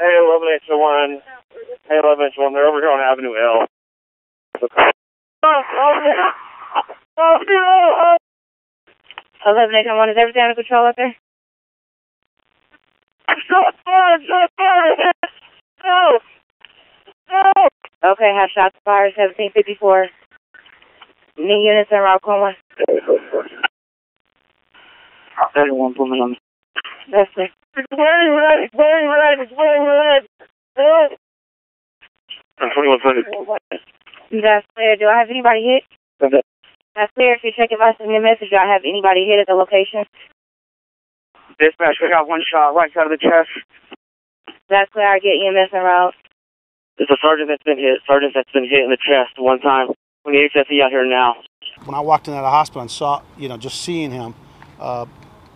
hey, 11 inch one. Hey, 11 inch one. They're over here on Avenue L. Eleven eight one. Is everything under control up there? Okay, have shots fired. Seventeen fifty four. Need units in Coma. Everyone, put me on. That's it. It's very red. It's very red. It's very red. Red. 2100. That's clear. Do I have anybody hit? That's clear. If you check if I send you a message, do I have anybody hit at the location? Dispatch, we got one shot right side of the chest. That's clear. I get EMS en route. It's a sergeant that's been hit. Sergeant that's been hit in the chest one time. When the HSE out here now. When I walked into the hospital and saw, you know, just seeing him, uh,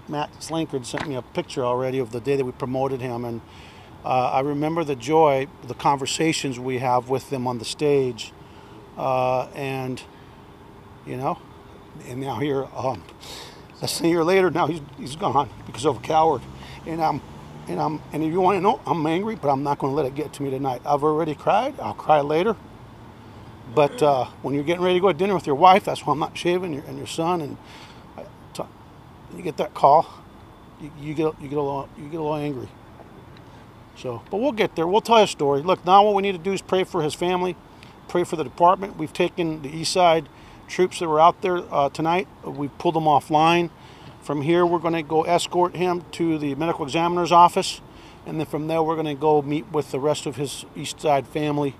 Matt Slinkard sent me a picture already of the day that we promoted him, and uh, I remember the joy, the conversations we have with them on the stage, uh, and you know, and now here, um, a year later, now he's he's gone because of a coward, and I'm. And I'm, and if you want to know, I'm angry, but I'm not going to let it get to me tonight. I've already cried. I'll cry later. But uh, when you're getting ready to go to dinner with your wife, that's why I'm not shaving, your, and your son, and you get that call, you, you get you get a little you get a little angry. So, but we'll get there. We'll tell you a story. Look, now what we need to do is pray for his family, pray for the department. We've taken the East Side troops that were out there uh, tonight. We pulled them offline. From here, we're going to go escort him to the medical examiner's office, and then from there, we're going to go meet with the rest of his East Side family